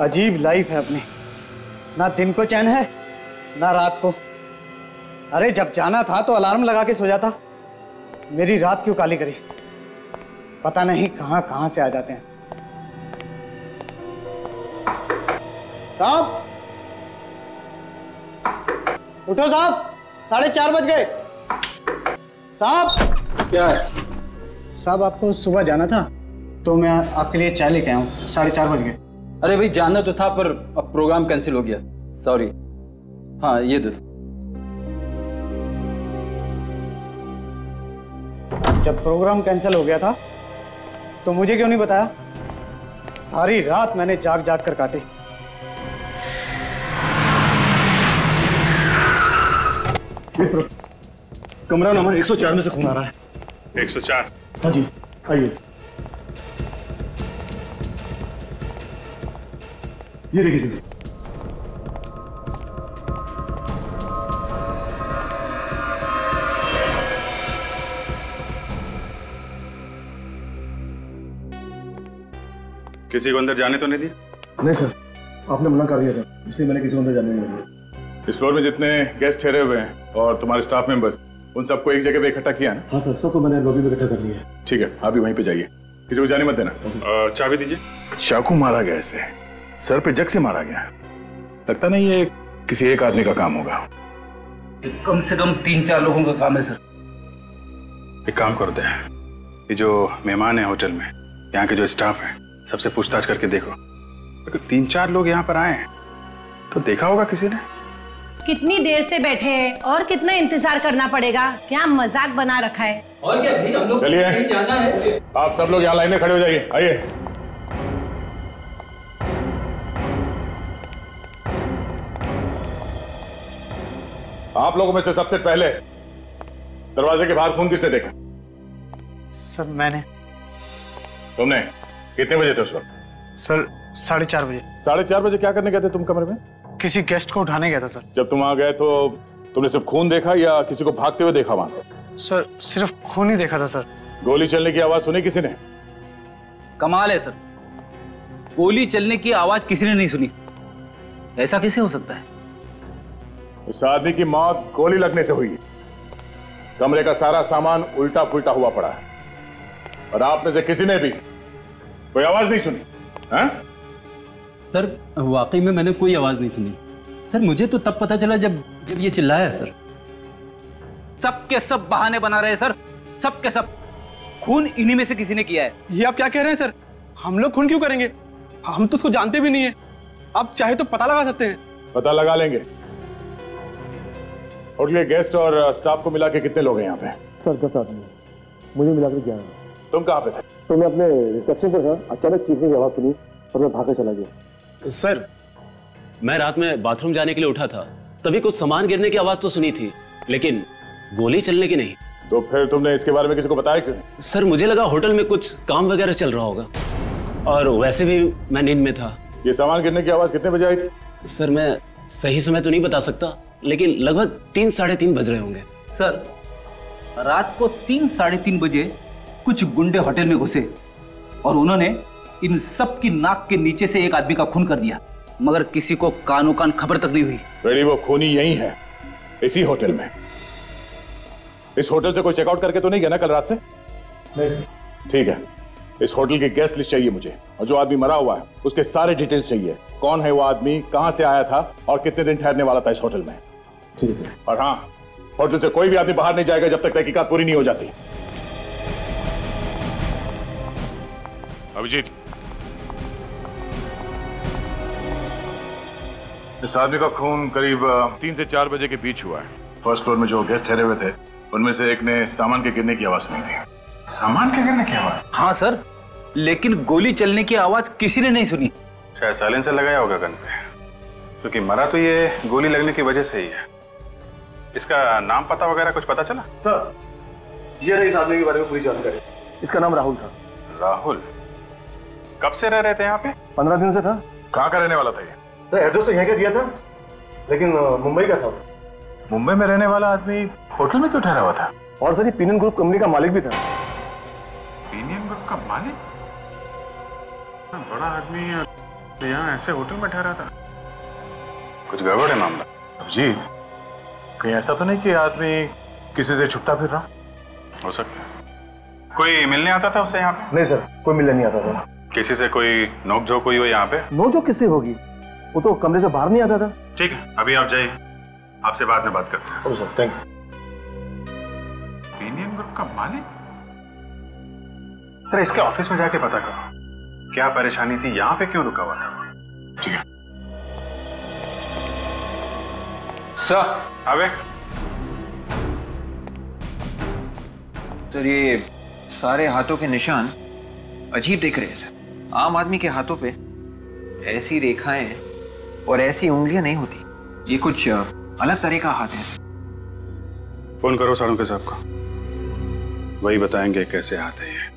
अजीब लाइफ है अपनी। ना दिन को चैन है ना रात को। अरे जब जाना था तो अलार्म लगा के सो जाता। मेरी रात क्यों काली करी? पता नहीं कहाँ कहाँ से आ जाते हैं। साहब! उठो साहब! साढ़े चार बज गए। साहब! क्या है? साहब आपको सुबह जाना था तो मैं आपके लिए चाय लेके आया हूँ। साढ़े चार बज गए। अरे भाई जानना तो था पर अब प्रोग्राम कैंसिल हो गया। सॉरी हाँ ये दे दो। जब प्रोग्राम कैंसिल हो गया था तो मुझे क्यों नहीं बताया? सारी रात मैंने जाग जाग कर काटी। कमरा नंबर 104 में से खून आ रहा है। 104 हाँ जी आइए। ये देखिए जल्दी किसी को अंदर जाने तो नहीं दिया? नहीं सर आपने मना कर दिया था इसलिए मैंने किसी को अंदर जाने नहीं दिया। इस फ्लोर में जितने गेस्ट ठहरे हुए हैं और तुम्हारे स्टाफ मेंबर्स उन सबको एक जगह पे इकट्ठा किया ना? हाँ सर सबको मैंने लॉबी में इकट्ठा कर लिया है। ठीक है आप भी वहीं पे जाइए। किसी को जाने मत देना। चाबी दीजिए। चाकू मारा गया इसे। सर पे जग से मारा गया। लगता नहीं ये किसी एक आदमी का काम होगा। कम से कम तीन चार लोगों का काम है सर। एक काम करते हैं। ये जो मेहमान है होटल में यहाँ के जो स्टाफ है सबसे पूछताछ करके देखो। अगर तीन चार लोग यहाँ पर आए हैं तो देखा होगा किसी ने? कितनी देर से बैठे हैं और कितना इंतज़ार करना पड़ेगा? क्या मज़ाक बना रखा है? और क्या भाई हम लोग चलिए। है? आप सब लोग यहाँ लाइन में खड़े हो जाइए। आइए। आप लोगों में से सबसे पहले दरवाजे के बाहर खून किसने देखा? सर मैंने। तुमने? कितने बजे थे उस वक्त? सर साढ़े चार बजे। साढ़े चार बजे क्या करने गए थे तुम कमरे में? किसी गेस्ट को उठाने गया था सर। जब तुम आ गए तो तुमने सिर्फ़ खून देखा या किसी को भागते हुए देखा वहाँ से? सर सिर्फ़ खून ही देखा था सर। गोली चलने की आवाज़ सुनी किसी ने? कमाल है सर। गोली चलने की आवाज़ किसी ने नहीं सुनी। ऐसा कैसे हो सकता है? उस आदमी की मौत गोली लगने से हुई। कमरे का सारा सामान उल्टा पुल्टा हुआ पड़ा है। और आप में से किसी ने भी कोई आवाज़ नहीं सुनी हाँ? सर वाकई में मैंने कोई आवाज़ नहीं सुनी। सर मुझे तो तब पता चला जब जब ये चिल्लाया सर। सबके सब बहाने बना रहे हैं सर। सबके सब। खून इन्हीं में से किसी ने किया है। ये आप क्या कह रहे हैं सर? हम लोग खून क्यों करेंगे? हम तो उसको जानते भी नहीं है। आप चाहे तो पता लगा सकते हैं। पता लगा लेंगे। होटल के गेस्ट और स्टाफ को मिला के कितने लोग हैं यहाँ पे? सर दस आदमी मुझे मिलाकर ग्यारह। तुम कहाँ पे थे? तो मैं अपने रिसेप्शन पर था। अचानक चीखने की आवाज़ सुनी और मैं भागकर चला गया। सर मैं रात में बाथरूम जाने के लिए उठा था। तभी कुछ सामान गिरने की आवाज़ तो सुनी थी लेकिन गोली चलने की नहीं। तो फिर तुमने इसके बारे में किसी को बताया क्यों सर मुझे लगा होटल में कुछ काम वगैरह चल रहा होगा। और वैसे भी मैं नींद में था। ये सामान गिरने की आवाज़ कितने बजे आई थी? सर मैं सही समय तो नहीं बता सकता। लेकिन लगभग तीन साढ़े तीन बज रहे होंगे। सर रात को तीन साढ़े तीन बजे कुछ गुंडे होटल में घुसे और उन्होंने इन सब की नाक के नीचे से एक आदमी का खून कर दिया मगर किसी को कानो कान खबर तक नहीं हुई। बेड़ी वो खूनी यही है इसी होटल में। इस होटल से कोई चेकआउट करके तो नहीं गया ना कल रात से? नहीं। ठीक है इस होटल की गेस्ट लिस्ट चाहिए मुझे और जो आदमी मरा हुआ है उसके सारे डिटेल्स चाहिए। कौन है वो आदमी कहाँ से आया था और कितने दिन ठहरने वाला था इस होटल में? ठीक है। और हाँ होटल से कोई भी आदमी बाहर नहीं जाएगा जब तक तहकीकात पूरी नहीं हो जाती। अभिजीत। इस आदमी का खून करीब तीन से चार बजे के बीच हुआ है। फ़र्स्ट फ्लोर में जो गेस्ट ठहरे हुए थे उनमें से एक ने सामान के गिरने की आवाज़ सुनी थी सामान के गिरने की आवाज़? हाँ सर लेकिन गोली चलने की आवाज़ किसी ने नहीं सुनी। शायद साइलेंसर लगाया होगा गन पे। क्योंकि मरा तो ये गोली लगने की वजह से ही है। इसका नाम पता वगैरह कुछ पता चला? सर ये रही इस आदमी के बारे में पूरी जानकारी। इसका नाम राहुल था। राहुल? कब से रह रहे थे यहाँ पे? पंद्रह दिन से था। कहाँ का रहने वाला था ये? सर एड्रेस तो यहाँ का दिया था लेकिन मुंबई का था। मुंबई में रहने वाला आदमी होटल में क्यों ठहरा हुआ था? और सर ये पीनन ग्रुप कंपनी का मालिक भी था। प्रीमियम ग्रुप का मालिक? बड़ा आदमी यहाँ ऐसे होटल में ठहरा था। कुछ गड़बड़ है मामला? अभिजीत कहीं ऐसा तो नहीं कि आदमी किसी से छुपता फिर रहा? हो सकता है। कोई मिलने आता था उससे यहाँ पे? नहीं सर कोई मिलने नहीं आता था। किसी से कोई नोक झोंक हुई हो यहाँ पे? नो जो किससे होगी? वो तो कमरे से बाहर नहीं आता था। ठीक है अभी आप जाइए। आपसे बाद में बात करते हैं। सर थैंक यू ग्रुप का मालिक? सर इसके ऑफ़िस में जाके पता करो। क्या परेशानी थी? यहाँ पे क्यों रुका हुआ था? ठीक है। सर अबे सर ये सारे हाथों के निशान अजीब दिख रहे हैं सर। आम आदमी के हाथों पे ऐसी रेखाएँ और ऐसी उंगलियाँ नहीं होती। ये कुछ अलग तरह का हाथ है सर। फ़ोन करो साड़ू के साहब को। वही बताएँगे कैसे हाथ है ये।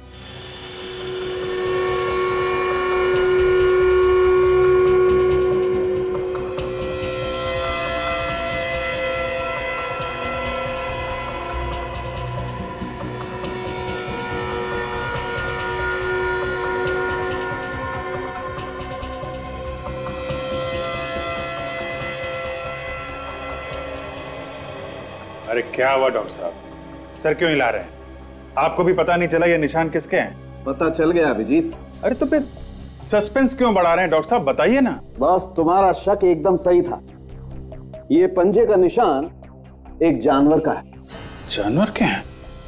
क्या हुआ डॉक्टर साहब? सर क्यों हिला रहे हैं? आपको भी पता नहीं चला ये निशान किसके हैं? पता चल गया अभिजीत। अरे तो फिर सस्पेंस क्यों बढ़ा रहे हैं डॉक्टर साहब? बताइए ना। बस तुम्हारा शक एकदम सही था। ये पंजे का निशान एक जानवर का है। जानवर के हैं?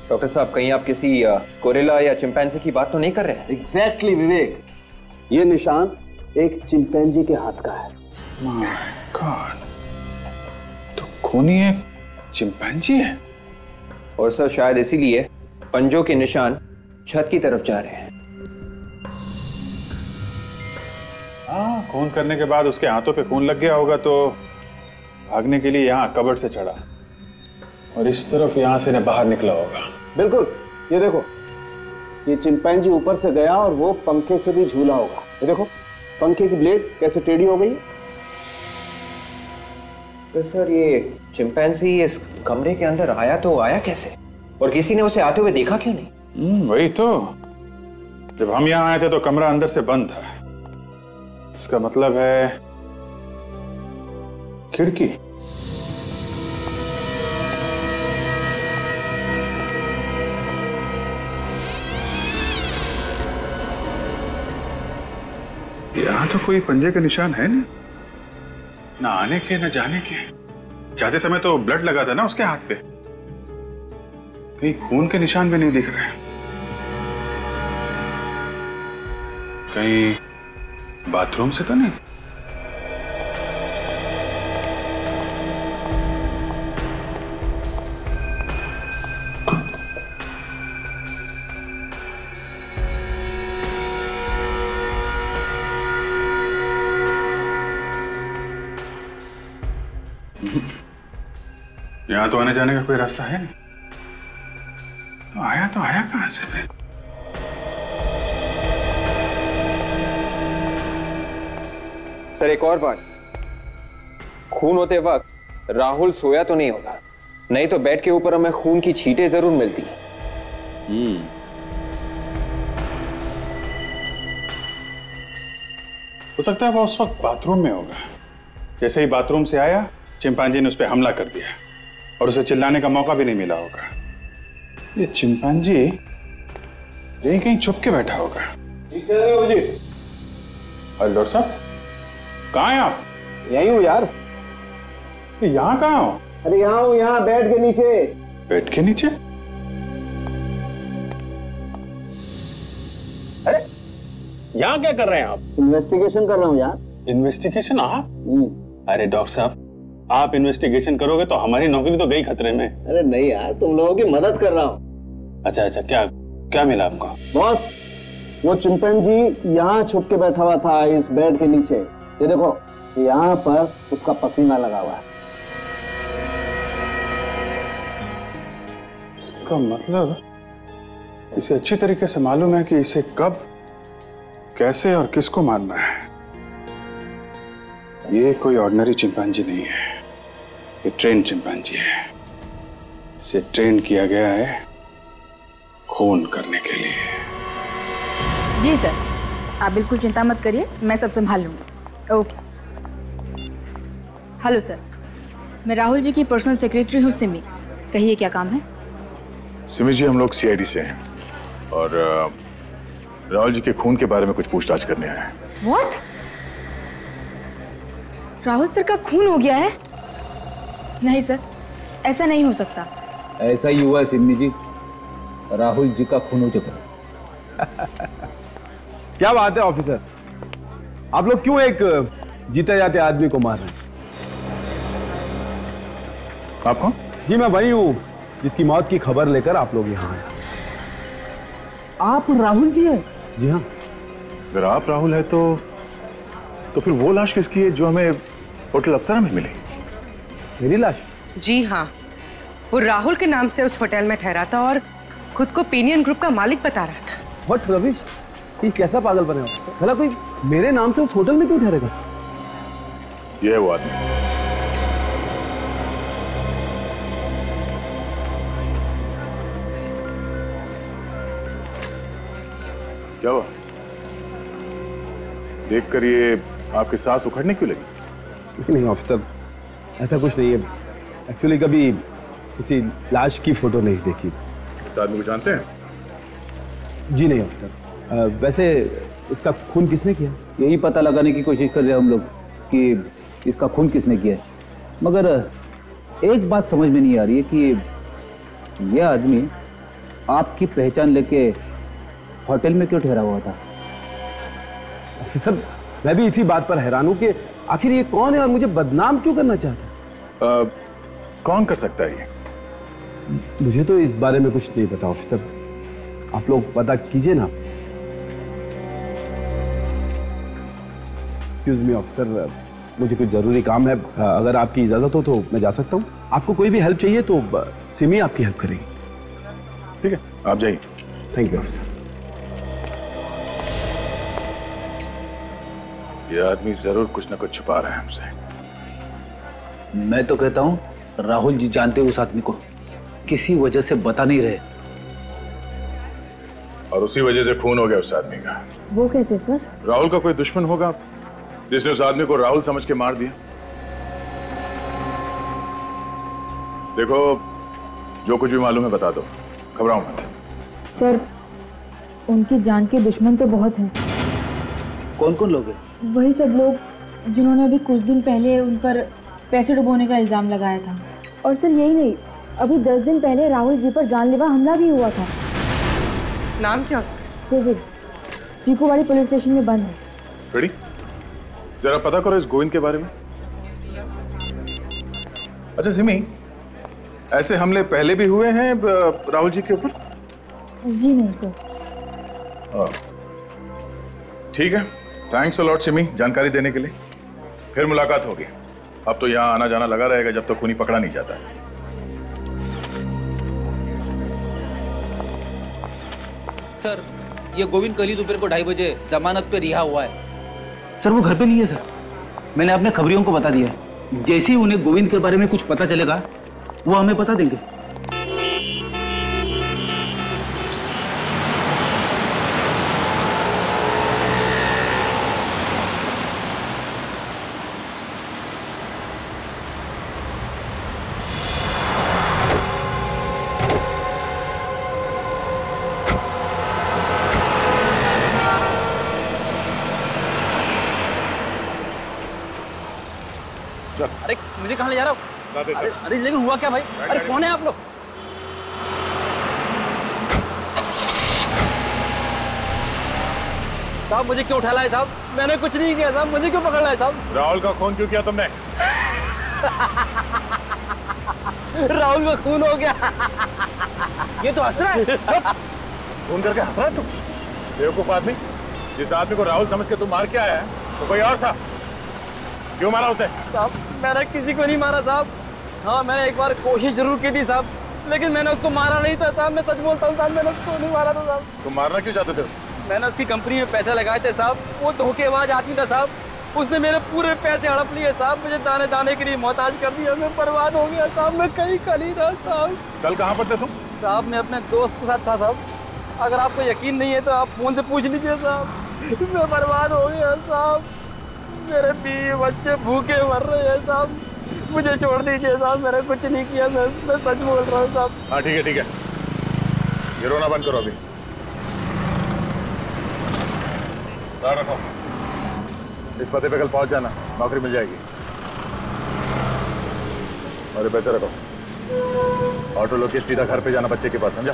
डॉक्टर साहब कहीं आप किसी कोरेला या चिंपैंजी की बात तो नहीं कर रहे हैं? एग्जैक्टली विवेक। ये निशान एक चिंपैंजी के हाथ का है। गॉड तो खूनी एक चिंपैंजी है। और सर शायद इसीलिए पंजों के निशान छत की तरफ़ जा रहे हैं। हाँ खून करने के बाद उसके हाथों पे खून लग गया होगा तो भागने के लिए यहाँ कबड़ से चढ़ा। और इस तरफ़ यहाँ से न बाहर निकला होगा। बिल्कुल ये देखो ये चिंपैंजी ऊपर से गया और वो पंखे से भी झूला होगा। ये देखो पंखे की ब्लेड कैसे टेढ़ी हो गई तो सर ये चिंपैंजी इस कमरे के अंदर आया तो आया कैसे? और किसी ने उसे आते हुए देखा क्यों नहीं? हम्म, वही तो। जब हम यहाँ आए थे तो कमरा अंदर से बंद था। इसका मतलब है खिड़की। यहाँ तो कोई पंजे का निशान है नहीं। ना आने के, ना जाने के। जाते समय तो ब्लड लगा था ना उसके हाथ पे। कहीं खून के निशान भी नहीं दिख रहे कहीं बाथरूम से तो नहीं? यहाँ तो आने जाने का कोई रास्ता है नहीं। तो आया तो आया कहाँ से फिर? सर एक और बात। खून होते वक्त राहुल सोया तो नहीं होगा। नहीं तो बेड के ऊपर हमें खून की छींटें ज़रूर मिलती। हम्म। हो सकता है वो उस वक्त बाथरूम में होगा। जैसे ही बाथरूम से आया चिंपांजी ने उस पर हमला कर दिया। और उसे चिल्लाने का मौका भी नहीं मिला होगा। ये चिंपांजी यहीं कहीं छुप के बैठा होगा। ठीक कह रहे हो जी। अरे डॉक्टर साहब कहाँ हैं आप? यही हूँ यार। यहाँ कहाँ हो? अरे यहाँ हूँ यहाँ बेड के नीचे। बेड के नीचे? अरे यहाँ क्या कर रहे हैं आप? इन्वेस्टिगेशन कर रहा हूँ यार। इन्वेस्टिगेशन आप? अरे डॉक्टर साहब आप इन्वेस्टिगेशन करोगे तो हमारी नौकरी तो गई खतरे में। अरे नहीं यार तुम लोगों की मदद कर रहा हूँ। अच्छा अच्छा क्या क्या मिला आपको? बॉस वो चिंपैंजी यहाँ छुप के बैठा हुआ था इस बेड के नीचे। ये देखो यहाँ पर उसका पसीना लगा हुआ है। इसका मतलब इसे अच्छी तरीके से मालूम है कि इसे कब कैसे और किसको मारना है। ये कोई ऑर्डिनरी चिंपांजी नहीं है। ये ट्रेन चिंपांजी है। इसे ट्रेन किया गया है खून करने के लिए। जी सर आप बिल्कुल चिंता मत करिए मैं सब संभाल लूँगी। ओके। हेलो सर मैं राहुल जी की पर्सनल सेक्रेटरी हूँ सिमी। कहिए क्या काम है? सिमी जी हम लोग सीआईडी से हैं। और राहुल जी के खून के बारे में कुछ पूछताछ करने आए हैं। व्हाट राहुल सर का खून हो गया है? नहीं सर। ऐसा नहीं हो सकता। ऐसा ही हुआ है सिम्मी जी। राहुल जी का खून हो चुका क्या बात है ऑफिसर? आप लोग क्यों एक जीते जाते आदमी को मार रहे हैं? आप कौन? जी मैं वही हूँ जिसकी मौत की खबर लेकर आप लोग यहाँ आए। आप राहुल जी हैं? जी हाँ। अगर आप राहुल है तो तो फिर वो लाश किसकी है जो हमें होटल अप्सरा में मिली? मेरी लाश? जी हाँ। वो राहुल के नाम से उस होटल में ठहरा था और खुद को पीनियन ग्रुप का मालिक बता रहा था। व्हाट रविश? ये कैसा पागल बने हो? भला कोई मेरे नाम से उस होटल में क्यों ठहरेगा? ये वो आदमी। क्या हुआ? देखकर ये आपकी सांस उखड़ने क्यों लगी? नहीं ऑफिसर ऐसा कुछ नहीं है। एक्चुअली कभी किसी लाश की फ़ोटो नहीं देखी। इस आदमी को जानते हैं? जी नहीं ऑफिसर वैसे इसका खून किसने किया? यही पता लगाने की कोशिश कर रहे हैं हम लोग कि इसका खून किसने किया है। मगर एक बात समझ में नहीं आ रही है कि यह आदमी आपकी पहचान लेके होटल में क्यों ठहरा हुआ था? ऑफिसर मैं भी इसी बात पर हैरान हूँ कि आखिर ये कौन है और मुझे बदनाम क्यों करना चाहता है? कौन कर सकता है ये? मुझे तो इस बारे में कुछ नहीं पता ऑफिसर। आप लोग पता कीजिए ना। एक्सक्यूज मी ऑफिसर मुझे कुछ ज़रूरी काम है। अगर आपकी इजाज़त हो तो मैं जा सकता हूँ। आपको कोई भी हेल्प चाहिए तो सिमी आपकी हेल्प करेगी। ठीक है आप जाइए। थैंक यू ऑफिसर ये आदमी ज़रूर कुछ ना कुछ छुपा रहा है हमसे। मैं तो कहता हूँ राहुल जी जानते उस आदमी को। किसी वजह से बता नहीं रहे। और उसी वजह से खून हो गया उस आदमी का। वो कैसे सर? राहुल का कोई दुश्मन होगा? जिसने उस आदमी को राहुल समझ के मार दिया। देखो जो कुछ भी मालूम है बता दो। घबराओ मत। सर उनकी जान के दुश्मन तो बहुत हैं। कौन कौन लोग हैं? वही सब लोग जिन्होंने अभी कुछ दिन पहले उन पर पैसे डुबोने का इल्ज़ाम लगाया था। और सर यही नहीं अभी दस दिन पहले राहुल जी पर जानलेवा हमला भी हुआ था। नाम क्या उसका? कोविड टीकोवाड़ी पुलिस स्टेशन में बंद है। रेडी जरा पता करो इस गोविंद के बारे में। अच्छा सिमी ऐसे हमले पहले भी हुए हैं राहुल जी के ऊपर? जी नहीं सर। हाँ। ठीक है। थैंक्स अलॉट सिमी जानकारी देने के लिए। फिर मुलाकात होगी। अब तो यहाँ आना जाना लगा रहेगा जब तक तो खूनी पकड़ा नहीं जाता। सर ये गोविंद कल ही दोपहर को ढाई बजे जमानत पे रिहा हुआ है। सर वो घर पे नहीं है सर। मैंने अपने खबरियों को बता दिया है। जैसे ही उन्हें गोविंद के बारे में कुछ पता चलेगा वो हमें बता देंगे। अरे लेकिन हुआ क्या भाई? अरे कौन है आप लोग? साहब मुझे क्यों उठा लाए साहब? मैंने कुछ नहीं किया साहब मुझे क्यों पकड़ लाए साहब? राहुल का खून क्यों किया तुमने? राहुल का खून हो गया। ये तो हंस रहा है। खून करके हंस रहा है तू? बेवकूफ़ आदमी। जिस आदमी को राहुल समझ के तू मार के आया है तो कोई और था। क्यों मारा उसे? साहब मैंने किसी को नहीं मारा साहब। हाँ मैंने एक बार कोशिश ज़रूर की थी साहब लेकिन मैंने उसको मारा नहीं था साहब। मैं सच बोलता हूँ साहब मैंने उसको नहीं मारा था साहब। तुम मारना क्यों चाहते थे? मैंने उसकी कंपनी में पैसे लगाए थे साहब वो धोखेबाज आदमी था साहब। उसने मेरे पूरे पैसे हड़प लिए साहब मुझे दाने दाने के लिए मोहताज कर दिया मैं बर्बाद हो गया साहब मैं कहीं का नहीं था साहब। कल कहाँ पर थे तुम? साहब मैं अपने दोस्त के साथ था साहब। अगर आपको यकीन नहीं है तो आप फ़ोन से पूछ लीजिए साहब। मैं बर्बाद हो गया साहब। मेरे बीवी बच्चे भूखे मर रहे हैं साहब। मुझे छोड़ दीजिए साहब मैंने कुछ नहीं किया मैं मैं सच बोल रहा हूँ साहब। हाँ ठीक है ठीक है। ये रोना बंद करो अभी। रखो। इस पते पे कल पहुँच जाना नौकरी मिल जाएगी। अरे पैसे रखो। ऑटो लोग के सीधा घर पे जाना बच्चे के पास समझा?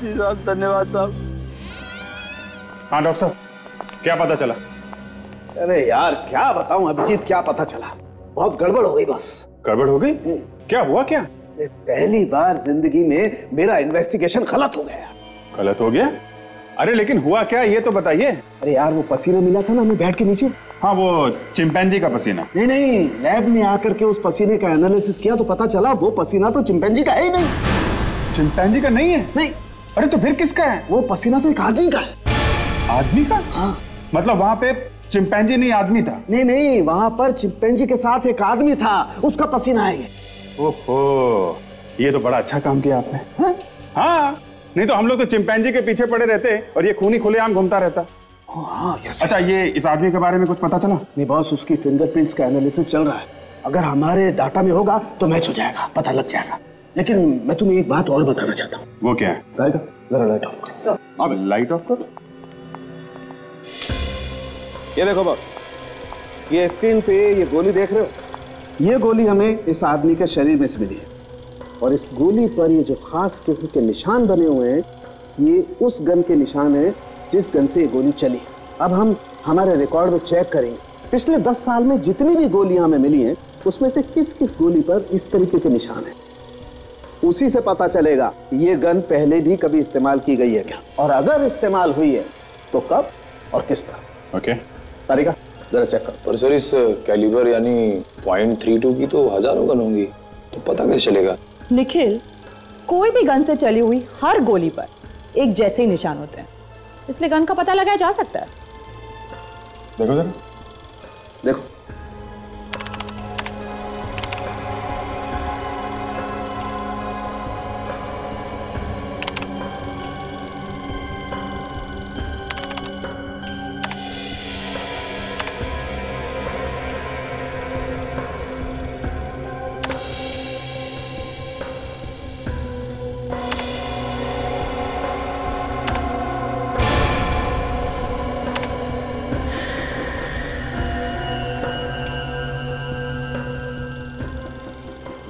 जी साहब धन्यवाद साहब। हाँ डॉक्टर साहब क्या पता चला? अरे यार क्या बताऊँ? अभिजीत क्या पता चला? बहुत गड़बड़ हो गई बस। गड़बड़ हो गई? क्या हुआ क्या? पहली बार ज़िंदगी में मेरा इन्वेस्टिगेशन गलत हो गया। गलत हो गया? अरे लेकिन हुआ क्या? ये तो बताइए। अरे यार वो पसीना मिला था ना हमें बैठ के नीचे। हाँ वो चिंपैंजी का पसीना। नहीं नहीं लैब में आकर के उस पसीने का एनालिसिस किया तो पता चला वो पसीना तो चिंपैंजी का है ही नहीं। चिंपैंजी का नहीं है? नहीं। अरे तो फिर किसका है? वो पसीना तो एक आदमी का है। आदमी का? हाँ। मतलब वहाँ पे चिंपैंजी नहीं आदमी था। नहीं नहीं वहाँ पर चिंपैंजी के साथ एक आदमी था उसका पसीना है ये। ओहो ये तो बड़ा अच्छा काम किया आपने। हाँ नहीं तो हम लोग तो चिंपैंजी के पीछे पड़े रहते और ये खूनी खुलेआम घूमता रहता। हाँ अच्छा ये इस आदमी के बारे में कुछ पता चला? नहीं बॉस उसकी फिंगरप्रिंट्स का एनालिसिस चल रहा है। अगर हमारे डाटा में होगा तो मैच हो जाएगा पता लग जाएगा। लेकिन मैं तुम्हें एक बात और बताना चाहता हूँ। वो क्या है? जरा लाइट ऑफ़ करो। लाइट ऑफ़ कर। ये देखो बॉस। ये स्क्रीन पे ये गोली देख रहे हो? ये गोली हमें इस आदमी के शरीर में से मिली है। और इस गोली पर ये जो खास किस्म के निशान बने हुए हैं, ये उस गन के निशान है, जिस गन से ये गोली चली। अब हम हमारे रिकॉर्ड में चेक करेंगे। पिछले दस साल में जितनी भी गोलियाँ हमें मिली हैं, उसमें से किस किस गोली पर इस तरीके के निशान है? उसी से पता चलेगा, ये गन पहले भी कभी इस्तेमाल की गई है क्या? और अगर इस्तेमाल हुई है तो कब और किस पर? ओके तारिका जरा चेक कर। पर सर इस कैलिबर यानी पॉइंट थ्री टू की तो हज़ारों गन होंगी तो पता कैसे चलेगा? निखिल कोई भी गन से चली हुई हर गोली पर एक जैसे ही निशान होते हैं। इसलिए गन का पता लगाया जा सकता है। देखो जरा। देखो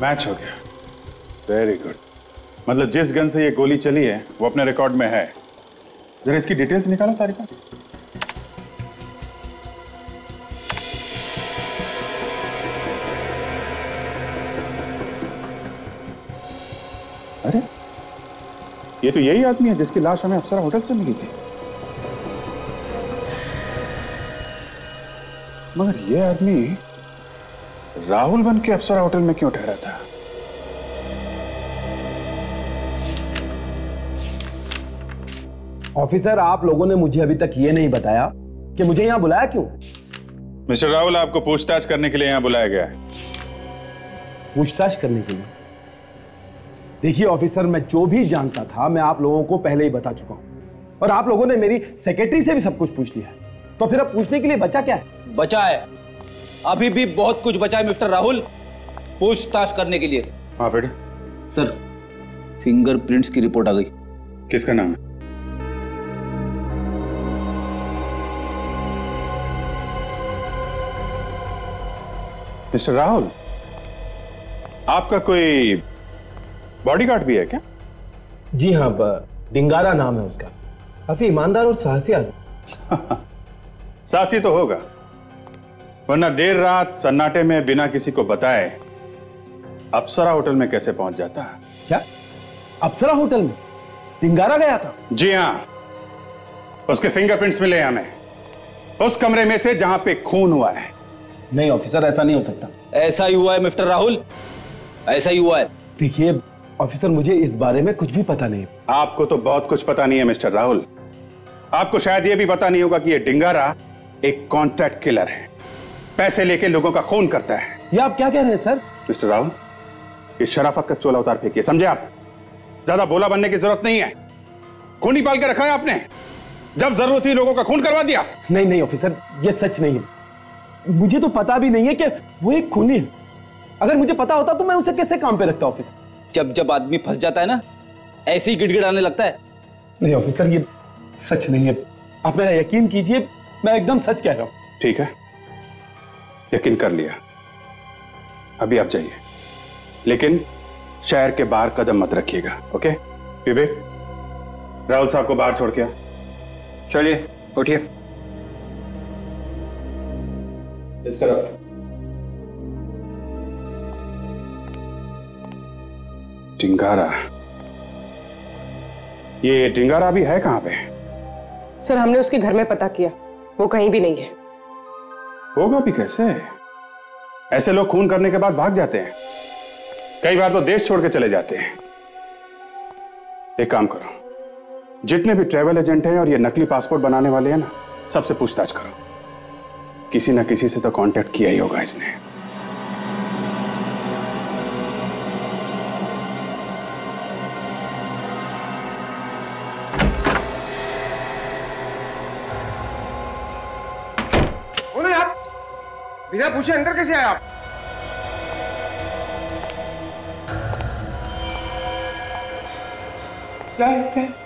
मैच हो गया। वेरी गुड मतलब जिस गन से ये गोली चली है, वो अपने रिकॉर्ड में है। जरा इसकी डिटेल्स निकालो तारिका। अरे, ये तो यही आदमी है जिसकी लाश हमें अप्सरा होटल से मिली थी। मगर ये आदमी राहुल बन के अप्सरा होटल में क्यों ठहरा था? ऑफिसर आप लोगों ने मुझे अभी तक ये नहीं बताया कि मुझे यहाँ बुलाया क्यों? मिस्टर राहुल आपको पूछताछ करने के लिए यहाँ बुलाया गया है। पूछताछ करने के लिए? देखिए ऑफिसर मैं जो भी जानता था मैं आप लोगों को पहले ही बता चुका हूँ। और आप लोगों ने मेरी सेक्रेटरी से भी सब कुछ पूछ लिया है। तो फिर अब पूछने के लिए बचा क्या है? बचा है। अभी भी बहुत कुछ बचा है मिस्टर राहुल। पूछताछ करने के लिए। हाँ बेटे सर फिंगरप्रिंट्स की रिपोर्ट आ गई। किसका नाम है? मिस्टर राहुल आपका कोई बॉडीगार्ड भी है क्या? जी हाँ डिंगारा नाम है उसका। काफ़ी ईमानदार और साहसी आदमी। सासी तो होगा वरना देर रात सन्नाटे में बिना किसी को बताए अप्सरा होटल में कैसे पहुँच जाता? क्या? अप्सरा होटल में? डिंगारा गया था? जी हाँ उसके फिंगरप्रिंट्स मिले हमें उस कमरे में से जहाँ पे खून हुआ है। नहीं ऑफिसर ऐसा नहीं हो सकता। ऐसा ही हुआ है मिस्टर राहुल। ऐसा ही हुआ है। देखिए ऑफिसर मुझे इस बारे में कुछ भी पता नहीं। आपको तो बहुत कुछ पता नहीं है मिस्टर राहुल। आपको शायद यह भी पता नहीं होगा कि यह डिंगारा एक कॉन्ट्रैक्ट किलर है। पैसे लेके लोगों का खून करता है। ये आप क्या कह रहे हैं सर? मिस्टर राहुल इस शराफत का चोला उतार फेंकिए समझे आप? ज़्यादा बोला बनने की ज़रूरत नहीं है। खून ही पाल के रखा है आपने? जब ज़रूरत थी लोगों का खून करवा दिया। नहीं नहीं ऑफिसर ये सच नहीं है। मुझे तो पता भी नहीं है कि वो एक खूनी है। अगर मुझे पता होता तो मैं उसे कैसे काम पे रखता ऑफ़िस जब जब आदमी फंस जाता है ना ऐसे ही गिड़गिड़ाने लगता है। नहीं ऑफिसर ये सच नहीं है। आप मेरा यकीन कीजिए मैं एकदम सच कह रहा हूँ। ठीक है। यकीन कर लिया। अभी आप जाइए। लेकिन शहर के बाहर कदम मत रखिएगा ओके? विवेक राहुल साहब को बाहर छोड़ के चलिए उठिए। इस तरफ़ टिंगारा। ये टिंगारा भी है कहाँ पे? सर हमने उसके घर में पता किया। वो कहीं भी नहीं है। होगा भी कैसे? ऐसे लोग खून करने के बाद भाग जाते हैं। कई बार तो देश छोड़ के चले जाते हैं। एक काम करो। जितने भी ट्रैवल एजेंट हैं और ये नकली पासपोर्ट बनाने वाले हैं ना सबसे पूछताछ करो। किसी ना किसी से तो कांटेक्ट किया ही होगा इसने। बिना पूछे अंदर कैसे आए आप? क्या है क्या है?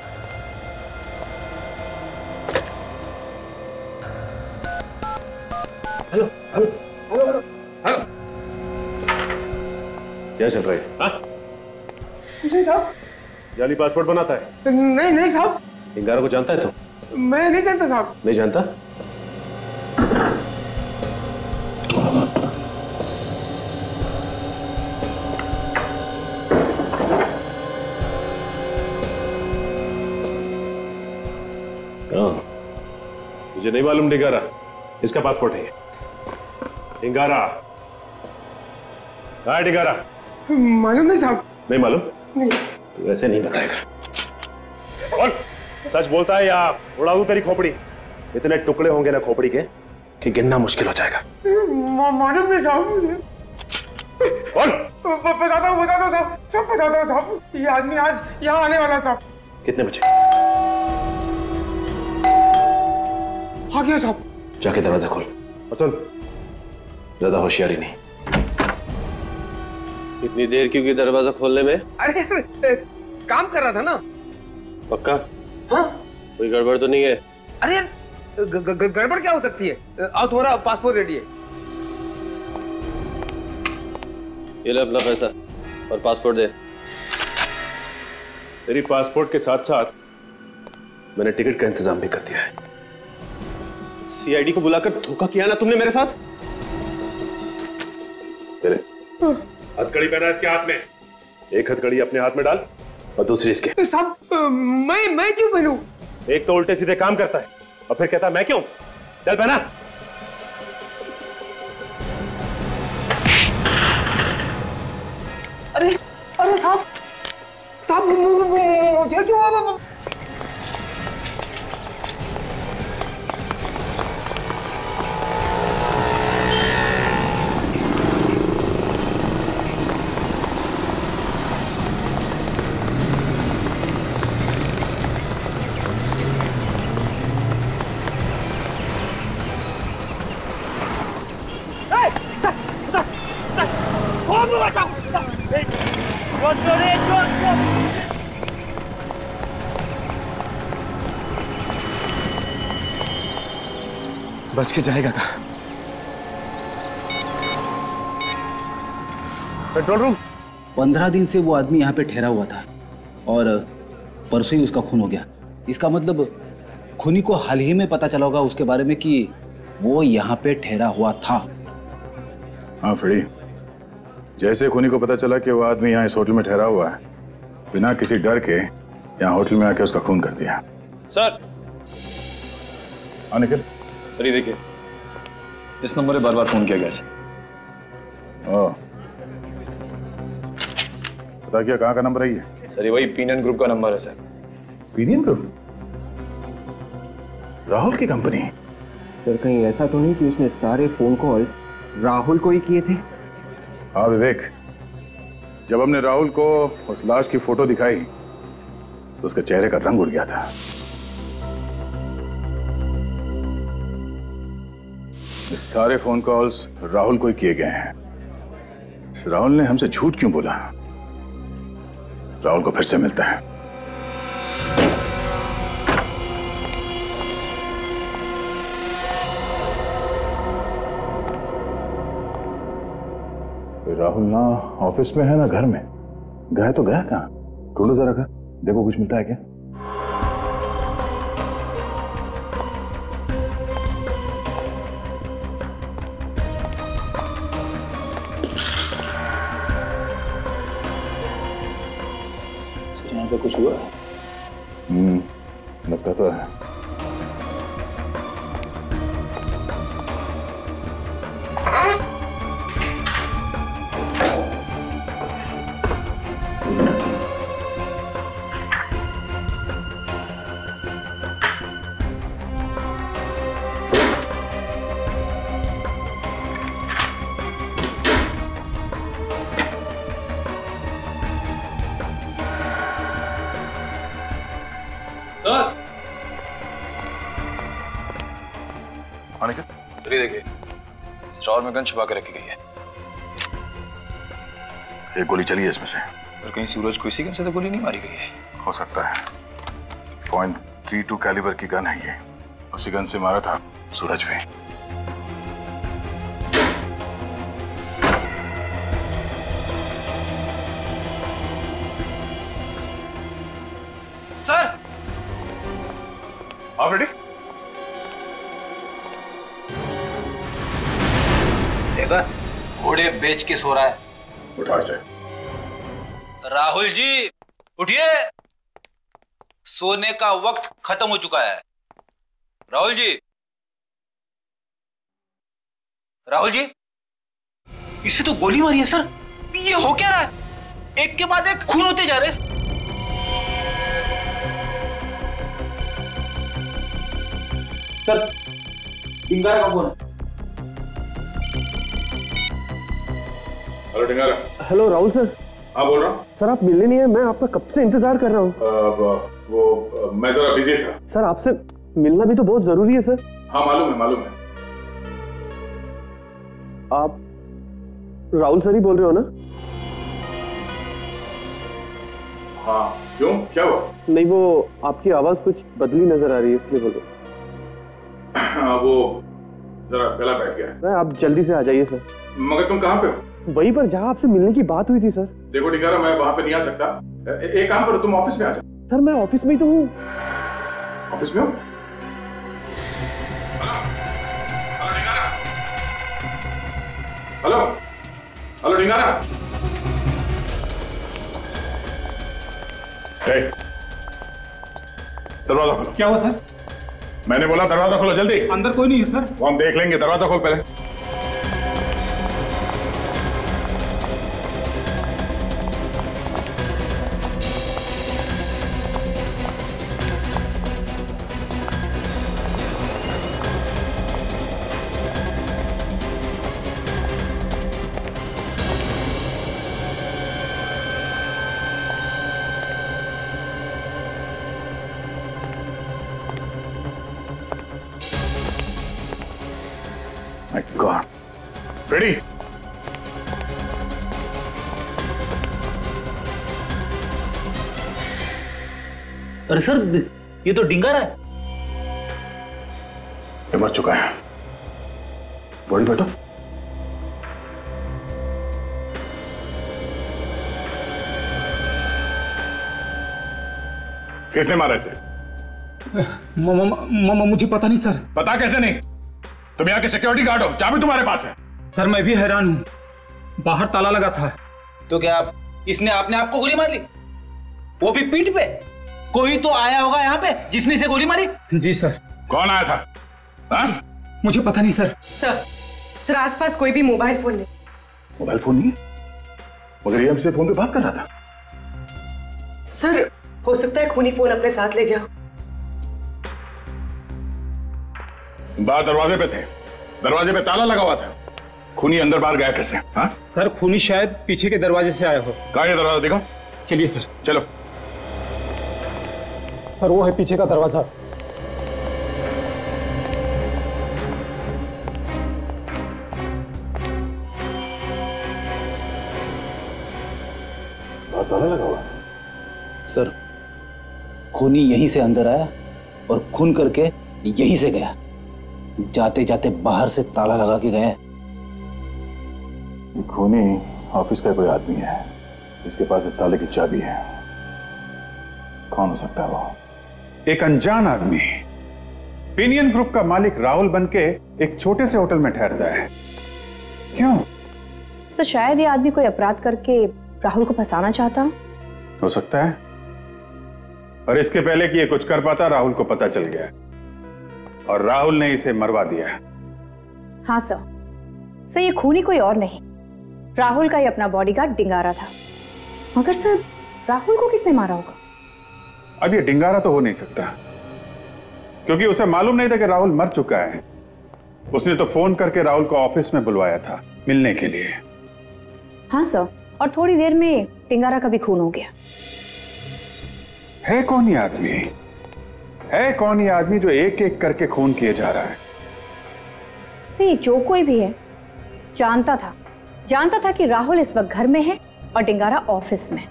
क्या चल रहा है? हाँ? कुछ नहीं साहब। जाली पासपोर्ट बनाता है। नहीं नहीं साहब। इंगारा को जानता है तो? मैं नहीं जानता साहब। नहीं जानता? हाँ। मुझे नहीं मालूम डिगारा इसका पासपोर्ट है। ये डिंगारा हाँ डिगारा मालूम नहीं साहब। नहीं मालूम? नहीं। तू ऐसे नहीं बताएगा। और सच बोलता है या उड़ा दूँ तेरी खोपड़ी? इतने टुकड़े होंगे ना खोपड़ी के कि गिनना मुश्किल हो जाएगा। मालूम नहीं साहब। ब- बताता हूँ बताता हूँ सब बताता हूँ साहब। ये आदमी आज यहाँ आने वाला साहब। कितने बजे? आ गया साहब। जाके दरवाज़ा खोल। और सुन ज़्यादा होशियारी नहीं। इतनी देर क्यों की दरवाज़ा खोलने में? अरे काम कर रहा था ना? पक्का? हाँ। कोई गड़बड़ तो नहीं है? अरे गड़बड़ क्या हो सकती है? आओ तुम्हारा पासपोर्ट रेडी है। ये ले अपना पैसा और पासपोर्ट दे। तेरी पासपोर्ट के साथ साथ मैंने टिकट का इंतज़ाम भी कर दिया है। सीआईडी को बुलाकर धोखा किया ना तुमने मेरे साथ? तेरे हथकड़ी पहना इसके हाथ में। एक हथकड़ी अपने हाथ में डाल और दूसरी इसके। साहब मैं मैं क्यों पहनूं? एक तो उल्टे सीधे काम करता है और फिर कहता है मैं क्यों? चल पहना। अरे अरे साहब साहब मु- मु- मु- मुझे क्यों बच के जाएगा कहा? Control room? पंद्रह दिन से वो आदमी यहाँ पे ठहरा हुआ था और परसों ही उसका खून हो गया। इसका मतलब खूनी को हाल ही में पता चला होगा उसके बारे में कि वो यहाँ पे ठहरा हुआ था। हाँ फ्री। जैसे खूनी को पता चला कि वो आदमी यहाँ इस होटल में ठहरा हुआ है बिना किसी डर के यहाँ होटल में आके उसका खून कर दिया। सर! हाँ निखिल। सर ये देखिए। इस नंबर पे बार बार फ़ोन किया गया सर। ओ पता किया कहाँ का नंबर है ये? सर ये वही पीनन ग्रुप का नंबर है सर। PDM group? राहुल की कंपनी? सर कहीं ऐसा तो नहीं कि उसने सारे फ़ोन कॉल्स राहुल को ही किए थे? हाँ विवेक। जब हमने राहुल को उस लाश की फ़ोटो दिखाई तो उसके चेहरे का रंग उड़ गया था। सारे फ़ोन कॉल्स राहुल को ही किए गए हैं। राहुल ने हमसे झूठ क्यों बोला? राहुल को फिर से मिलता है। राहुल ना ऑफ़िस में है ना घर में? गया तो गया कहाँ? ढूंढो जरा घर। देखो कुछ मिलता है क्या? स्टोर में गन छुपा के रखी गई है। एक गोली चली है इसमें से। और कहीं सूरज को इसी गन से तो गोली नहीं मारी गई है। हो सकता है। पॉइंट थ्री टू कैलिबर की गन है ये। उसी गन से मारा था सूरज पे बेच के सो रहा है? उठा इसे। राहुल जी उठिए। सोने का वक्त खत्म हो चुका है। राहुल जी। राहुल जी। इसे तो गोली मारी है सर। ये हो क्या रहा है? एक के बाद एक खून होते जा रहे हैं। सर डिंगारा का फ़ोन। हेलो डिंगारा हेलो राहुल सर। हाँ बोल रहा हूँ। सर आप मिलने नहीं है मैं आपका कब से इंतज़ार कर रहा हूँ? वो- वो अ, मैं जरा बिज़ी था। सर आपसे मिलना भी तो बहुत ज़रूरी है सर। हाँ मालूम है मालूम है। आप राहुल सर ही बोल रहे हो ना? हाँ क्यों? क्या हुआ? नहीं वो आपकी आवाज़ कुछ बदली नज़र आ रही है इसलिए बोलो हाँ, वो जरा गला बैठ गया। आप जल्दी से आ जाइए सर। मगर तुम कहाँ पे हो? वहीं पर जहाँ आपसे मिलने की बात हुई थी सर। देखो डिंगारा मैं वहाँ पे नहीं आ सकता। ए- एक काम करो तुम ऑफ़िस में आ जाओ। सर मैं ऑफ़िस में ही तो हूँ। ऑफ़िस में हो? हेलो हेलो डिंगारा दरवाज़ा खोलो। क्या हुआ सर? मैंने बोला दरवाज़ा खोलो जल्दी। अंदर कोई नहीं है सर। वो हम देख लेंगे दरवाज़ा खोल पहले। Ready? अरे सर ये तो डिंगर है। ये मर चुका है। बॉडी बैठो किसने मारा इसे? म- म- म- मुझे पता नहीं सर। पता कैसे नहीं? तुम यहाँ के सिक्योरिटी गार्ड हो चाबी तुम्हारे पास है। सर मैं भी हैरान हूँ। बाहर ताला लगा था। तो क्या आप इसने आपने आपको गोली मार ली? वो भी पीठ पे? कोई तो आया होगा यहाँ पे जिसने इसे गोली मारी? जी सर। कौन आया था? हाँ? मुझे पता नहीं सर। सर सर आसपास कोई भी मोबाइल फ़ोन नहीं। मोबाइल फ़ोन नहीं? मगर ये हमसे फ़ोन पे बात कर रहा था। सर हो सकता है खूनी फ़ोन अपने साथ ले गया बाहर दरवाजे पे थे। दरवाजे पे ताला लगा हुआ था। खूनी अंदर बाहर गया कैसे? हा? सर खूनी शायद पीछे के दरवाजे से आया हो। कहा दरवाज़ा? देखो। चलिए सर। चलो। सर वो है पीछे का दरवाज़ा। सर खूनी यहीं से अंदर आया और खून करके यहीं से गया। जाते जाते बाहर से ताला लगा के गया खूनी ऑफ़िस का कोई आदमी है। इसके पास इस ताले की चाबी है। कौन हो सकता है वो? एक अनजान आदमी। पिनियन ग्रुप का मालिक राहुल बनके एक छोटे से होटल में ठहरता है। क्यों? सर शायद ये आदमी कोई अपराध करके राहुल को फंसाना चाहता। हो सकता है। और इसके पहले कि ये कुछ कर पाता राहुल को पता चल गया। और राहुल ने इसे मरवा दिया। हाँ सर। सर ये खूनी कोई और नहीं। राहुल का ही अपना बॉडीगार्ड डिंगारा था। मगर सर राहुल को किसने मारा होगा? अब ये डिंगारा तो हो नहीं सकता। क्योंकि उसे मालूम नहीं था कि राहुल मर चुका है। उसने तो फ़ोन करके राहुल को ऑफ़िस में बुलवाया था मिलने के लिए। हाँ सर और थोड़ी देर में डिंगारा का भी खून हो गया। है कौन ये आदमी? है कौन ये आदमी जो एक एक करके खून किए जा रहा है? सही जो कोई भी है जानता था। जानता था कि राहुल इस वक्त घर में है और डिंगारा ऑफ़िस में।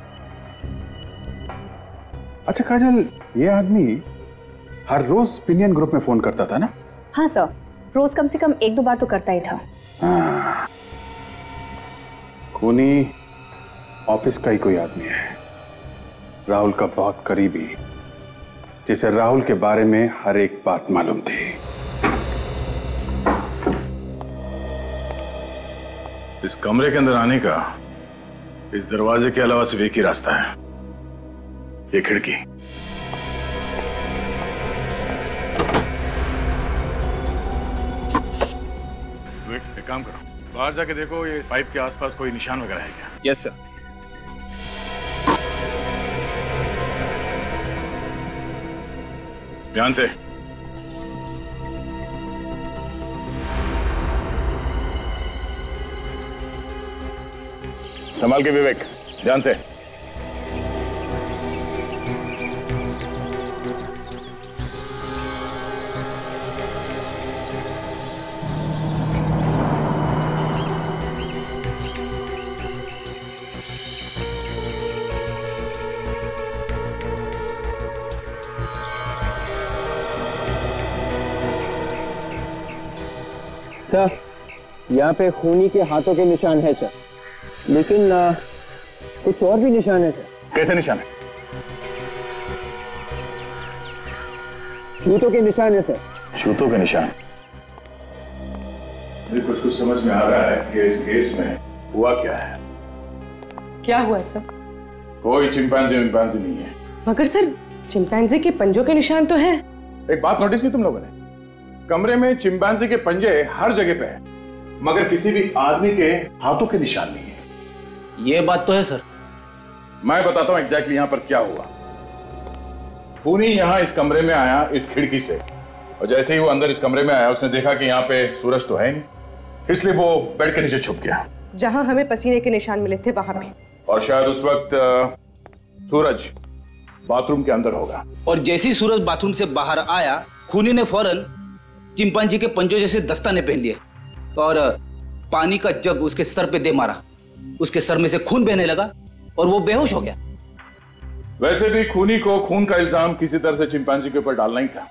अच्छा काजल ये आदमी हर रोज पिनियन ग्रुप में फ़ोन करता था ना? हाँ सर। रोज कम से कम एक दो बार तो करता ही था। हाँ। खूनी ऑफ़िस का ही कोई आदमी है। राहुल का बहुत करीबी जिसे राहुल के बारे में हर एक बात मालूम थी। इस कमरे के अंदर आने का इस दरवाजे के अलावा सिर्फ़ एक ही रास्ता है। ये खिड़की। एक काम करो। बाहर जाके देखो ये पाइप के आसपास कोई निशान वगैरह है क्या? यस सर ध्यान से। संभाल के विवेक, ध्यान से। सर, यहाँ पे खूनी के हाथों के निशान है, सर। लेकिन आ, कुछ और भी निशान है सर। कैसे निशान है? जूतों के निशान है सर। जूतों के निशान। मुझे कुछ कुछ समझ में आ रहा है कि इस केस में हुआ क्या है। क्या हुआ है सर? कोई चिंपैंजी विम्पैंजी नहीं है। मगर सर चिंपैंजी के पंजों के निशान तो हैं। एक बात नोटिस की तुम लोगों ने? कमरे में चिंपैंजी के पंजे हर जगह पे है मगर किसी भी आदमी के हाथों के निशान नहीं है। ये बात तो है सर। मैं बताता हूँ एग्जैक्टली यहाँ पर क्या हुआ। खूनी यहाँ इस कमरे में आया इस खिड़की से। और जैसे ही वो अंदर इस कमरे में आया उसने देखा कि यहाँ पे सूरज तो है नहीं। इसलिए वो बेड के नीचे छुप गया। जहाँ हमें पसीने के निशान मिले थे वहाँ पे। और शायद उस वक्त सूरज बाथरूम के अंदर होगा। और जैसे ही सूरज बाथरूम से बाहर आया खूनी ने फ़ौरन चिंपांजी के पंजों जैसे दस्ताने पहन लिए। और पानी का जग उसके सर पे दे मारा। उसके सर में से खून बहने लगा और वो बेहोश हो गया। वैसे भी खूनी को खून का इल्ज़ाम किसी तरह से चिंपैंजी के ऊपर डालना ही था।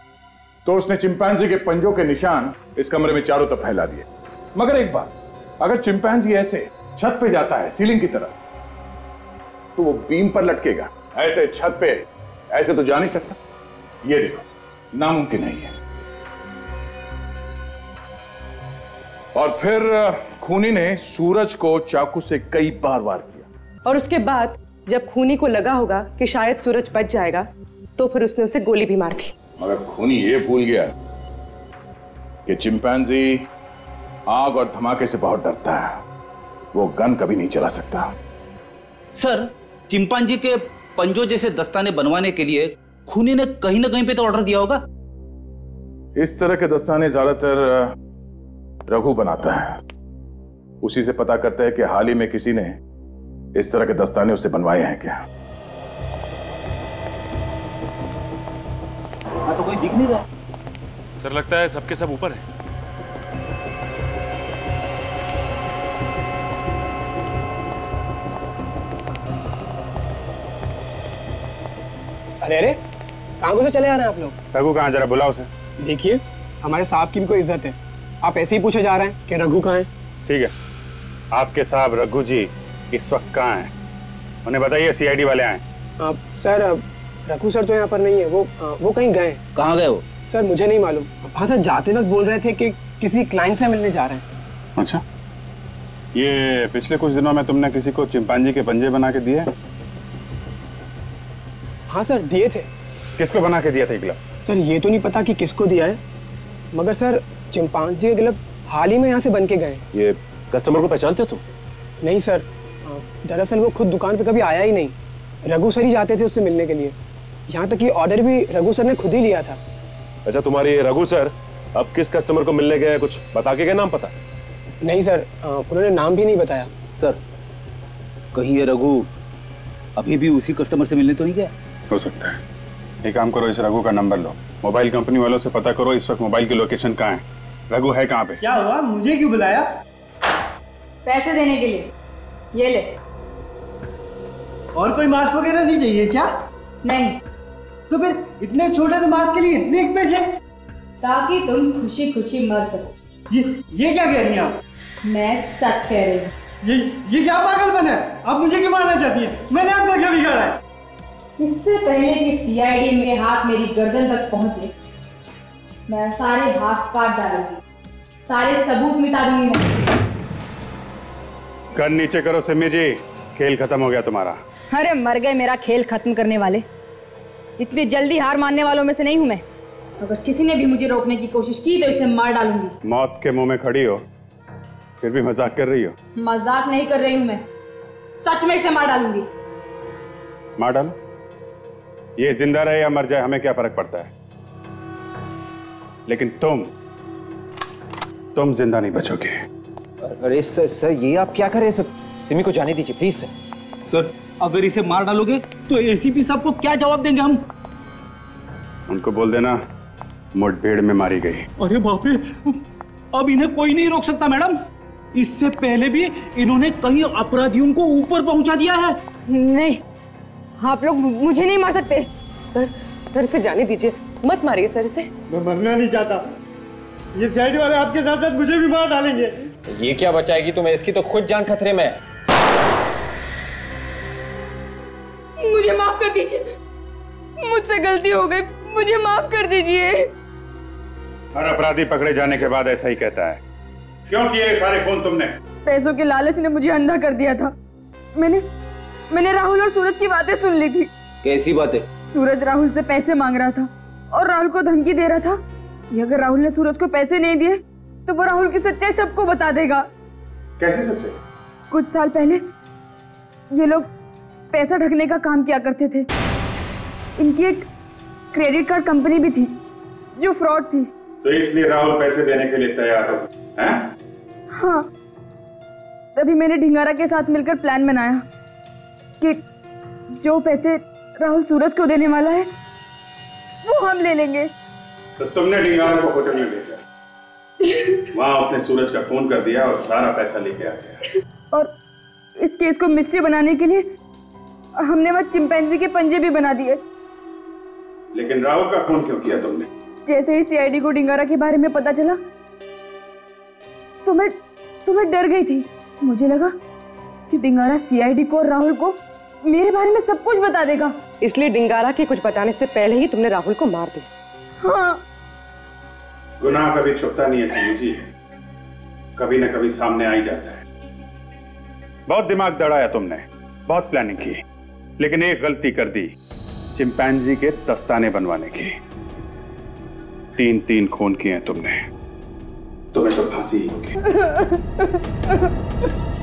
तो उसने चिंपैंजी के पंजों के निशान इस कमरे में चारों तरफ़ फैला दिए। मगर एक बात, अगर चिंपैंजी ऐसे छत पे जाता है, सीलिंग की तरफ़ तो वो बीम पर लटकेगा। ऐसे छत पे, ऐसे तो जा नहीं सकता। ये देखो, नामुमकिन नहीं है। और फिर खूनी ने सूरज को चाकू से कई बार वार किया। और उसके बाद जब खूनी को लगा होगा कि शायद सूरज बच जाएगा तो फिर उसने उसे गोली भी मार दी। मगर खूनी ये भूल गया कि चिंपैंजी आग और धमाके से बहुत डरता है। वो गन कभी नहीं चला सकता। सर चिंपांजी के पंजों जैसे दस्ताने बनवाने के लिए खूनी ने कहीं ना कहीं पे तो ऑर्डर दिया होगा? इस तरह के दस्ताने ज़्यादातर रघु बनाता है। उसी से पता करते हैं कि हाल ही में किसी ने इस तरह के दस्ताने उससे बनवाए हैं क्या? तो कोई दिख नहीं रहा। सर लगता है सबके सब ऊपर है। अरे अरे कहाँ से चले आ रहे हैं आप लोग? रघु कहाँ जरा बुलाओ उसे। देखिए हमारे साहब की भी कोई इज़्ज़त है। आप ऐसे ही पूछे जा रहे हैं कि रघु कहाँ है? ठीक है। आपके साहब रघु जी इस वक्त कहाँ हैं? उन्हें बताइए सीआईडी वाले आए आप सर रघु सर तो यहाँ पर नहीं है वो आ, वो कहीं गए कहाँ गए वो? सर मुझे नहीं मालूम। हाँ सर जाते वक्त बोल रहे थे कि किसी क्लाइंट से मिलने जा रहे हैं। अच्छा। ये पिछले कुछ दिनों में तुमने किसी को चिंपांजी के पंजे बना के दिए? हाँ सर दिए थे। किसको बना के दिया था ग्लव सर ये तो नहीं पता कि किसको दिया है। मगर सर चिंपांजी के ग्लव हाल ही में यहाँ से बन के गए। ये कस्टमर को पहचानते हो तुम? नहीं सर। दरअसल वो खुद दुकान पे कभी आया ही नहीं। रघु सर ही जाते थे उससे मिलने के लिए। यहाँ तक कि ऑर्डर भी रघु सर ने खुद ही लिया था। अच्छा तुम्हारे ये रघु सर अब किस कस्टमर को मिलने गए कुछ बता के गए नाम पता? नहीं सर। उन्होंने नाम भी नहीं बताया। सर कहीं ये रघु अभी भी उसी कस्टमर से मिलने तो नहीं गया? हो सकता है। एक काम करो इस रघु का नंबर लो। मोबाइल कंपनी वालों से पता करो इस वक्त मोबाइल की लोकेशन कहाँ है। रघु है कहाँ पे? क्या हुआ? मुझे क्यों बुलाया? पैसे देने के लिए। ये ले। और कोई मास्क वगैरह नहीं चाहिए क्या? नहीं। तो फिर इतने छोटे से मास्क के लिए इतने पैसे? ताकि तुम खुशी खुशी मर सको। ये ये क्या कह रही हैं आप? मैं सच कह रही हूँ। ये ये क्या पागलपन है? आप मुझे क्यों मारना चाहती हैं? मैंने आपका क्या बिगाड़ा है। इससे पहले कि सीआईडी के हाथ मेरी गर्दन तक पहुँचे मैं सारे भाग काट डालूँगी। सारे सबूत मिटा दूँगी मैं। कर नीचे करो सिमी जी। खेल खत्म हो गया तुम्हारा। अरे मर गए मेरा खेल खत्म करने वाले। इतनी जल्दी हार मानने वालों में से नहीं हूँ मैं। अगर किसी ने भी मुझे रोकने की कोशिश की तो इसे मार डालूँगी। मौत के मुँह में खड़ी हो फिर भी मज़ाक कर रही हो? मज़ाक नहीं कर रही हूँ मैं। सच में इसे मार डालूँगी। मार डालो। ये ज़िंदा रहे या मर जाए हमें क्या फ़र्क पड़ता है? लेकिन तुम तुम ज़िंदा नहीं बचोगे। अरे सर सर ये आप क्या कर रहे हैं? सर सिमी को जाने दीजिए प्लीज़ सर सर अगर इसे मार डालोगे तो एसीपी साहब को क्या जवाब देंगे हम? उनको बोल देना मुठभेड़ में मारी गई। अरे बाप रे अब इन्हें कोई नहीं रोक सकता मैडम। इससे पहले भी इन्होंने कई अपराधियों को ऊपर पहुँचा दिया है। नहीं आप लोग मुझे नहीं मार सकते। सर सर इसे जाने दीजिए। मत मारिए सर इसे। मैं मरना नहीं चाहता। ये साइड वाले आपके साथ साथ मुझे भी मार डालेंगे। ये क्या बचाएगी तुम्हें? इसकी तो खुद जान खतरे में मुझे माफ़ कर दीजिए। मुझसे गलती हो गई। मुझे माफ़ कर दीजिए। हर अपराधी पकड़े जाने के बाद ऐसा ही कहता है। क्यों किए सारे खून तुमने? पैसों के लालच ने मुझे अंधा कर दिया था। मैंने मैंने राहुल और सूरज की बातें सुन ली थी। कैसी बातें? सूरज राहुल से पैसे मांग रहा था। और राहुल को धमकी दे रहा था कि अगर राहुल ने सूरज को पैसे नहीं दिए तो वो राहुल की सच्चाई सबको बता देगा। कैसे सच्चाई? कुछ साल पहले ये लोग पैसा ढकने का काम किया करते थे। इनकी एक क्रेडिट कार्ड कंपनी भी थी जो फ्रॉड थी। तो इसलिए राहुल पैसे देने के लिए तैयार हो हैं? हाँ। तभी मैंने ढिंगारा के साथ मिलकर प्लान बनाया कि जो पैसे राहुल सूरज को देने वाला है वो हम ले लेंगे। तो तुमने डिंगारा को होटल में भेजा। वहाँ उसने सूरज का फ़ोन कर दिया और सारा पैसा लेके आ गया। और इस केस को मिस्ट्री बनाने के लिए हमने वह चिंपैंजी के पंजे भी बना दिए। लेकिन राहुल का फ़ोन क्यों किया तुमने? जैसे ही सीआईडी को डिंगारा के बारे में पता चला तो मैं तो मैं डर गई थी। मुझे लगा कि डिंगारा सीआईडी को और राहुल को मेरे बारे में सब कुछ बता देगा। इसलिए डिंगारा के कुछ बताने से पहले ही तुमने राहुल को मार दिया। हाँ। गुनाह कभी छुपता नहीं है सनी जी। कभी न कभी सामने आ ही जाता है। बहुत दिमाग दड़ाया तुमने बहुत प्लानिंग की लेकिन एक गलती कर दी चिंपैंजी के दस्ताने बनवाने की। तीन तीन खून किए हैं तुमने। तुम्हें तो फांसी ही होगी।